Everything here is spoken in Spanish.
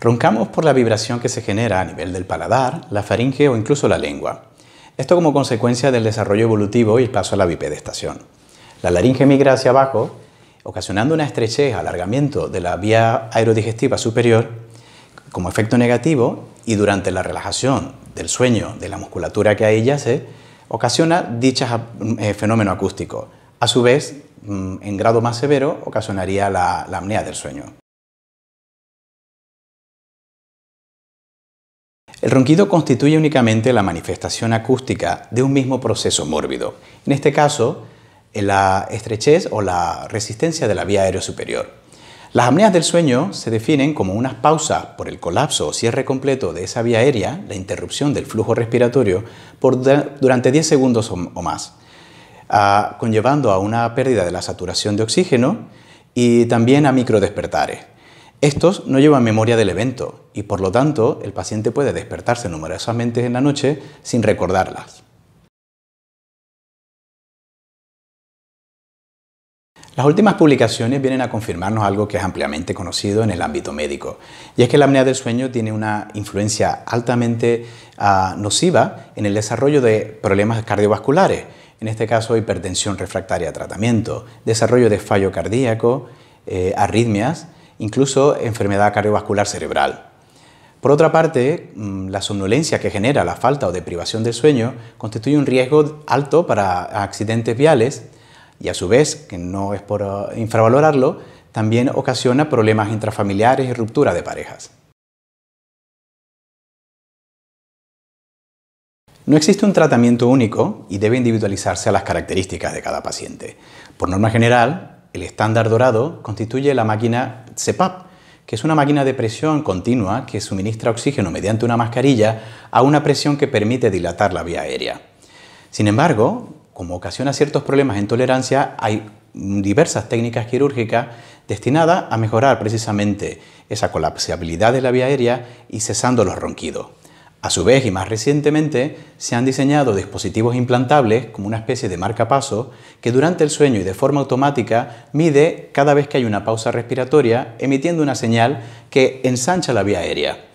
Roncamos por la vibración que se genera a nivel del paladar, la faringe o incluso la lengua. Esto como consecuencia del desarrollo evolutivo y el paso a la bipedestación. La laringe migra hacia abajo, ocasionando una estrechez, alargamiento de la vía aerodigestiva superior como efecto negativo y durante la relajación del sueño de la musculatura que ahí yace, ocasiona dicho eh, fenómeno acústico. A su vez, mm, en grado más severo, ocasionaría la, la apnea del sueño. El ronquido constituye únicamente la manifestación acústica de un mismo proceso mórbido, en este caso, la estrechez o la resistencia de la vía aérea superior. Las apneas del sueño se definen como unas pausas por el colapso o cierre completo de esa vía aérea, la interrupción del flujo respiratorio, durante 10 segundos o, más, ah, conllevando a una pérdida de la saturación de oxígeno y también a microdespertares. Estos no llevan memoria del evento y por lo tanto el paciente puede despertarse numerosamente en la noche sin recordarlas. Las últimas publicaciones vienen a confirmarnos algo que es ampliamente conocido en el ámbito médico, y es que la apnea del sueño tiene una influencia altamente ah, nociva en el desarrollo de problemas cardiovasculares, en este caso hipertensión refractaria a tratamiento, desarrollo de fallo cardíaco, eh, arritmias, incluso enfermedad cardiovascular cerebral. Por otra parte, mm, la somnolencia que genera la falta o deprivación del sueño constituye un riesgo alto para accidentes viales y a su vez, que no es por eh, infravalorarlo, también ocasiona problemas intrafamiliares y ruptura de parejas. No existe un tratamiento único y debe individualizarse a las características de cada paciente. Por norma general, el estándar dorado constituye la máquina CEPAP, que es una máquina de presión continua que suministra oxígeno mediante una mascarilla a una presión que permite dilatar la vía aérea. Sin embargo, como ocasiona ciertos problemas en tolerancia, hay diversas técnicas quirúrgicas destinadas a mejorar precisamente esa colapsabilidad de la vía aérea y cesando los ronquidos. A su vez, y más recientemente, se han diseñado dispositivos implantables como una especie de marcapaso que durante el sueño y de forma automática mide cada vez que hay una pausa respiratoria, emitiendo una señal que ensancha la vía aérea.